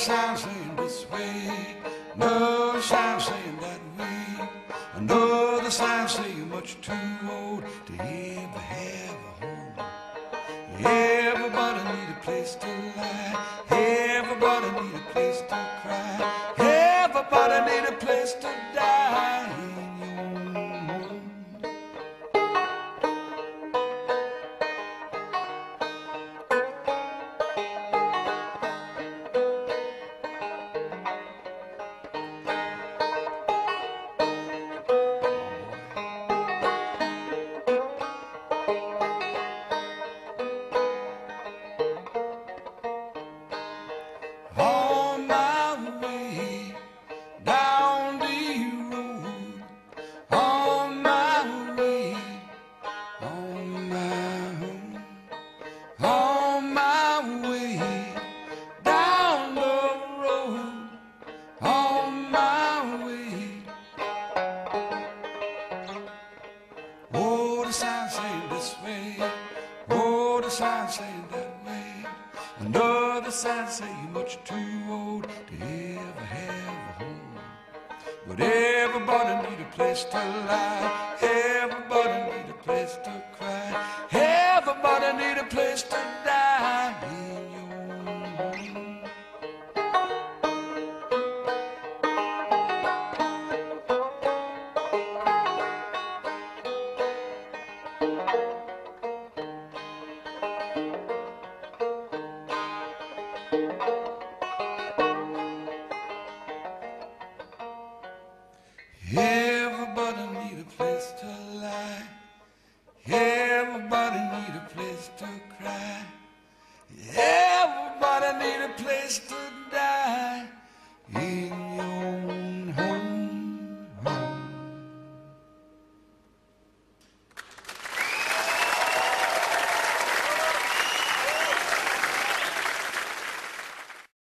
sign saying this way, no sign saying that way, another sign saying much too old to ever have a home. Everybody need a place to lie, everybody need sign saying that way. Another sign saying you're much too old to ever have a home. But everybody need a place to lie. Everybody need a place to cry. Everybody need a place to die Everybody need a place to lie. Everybody need a place to cry. Everybody need a place to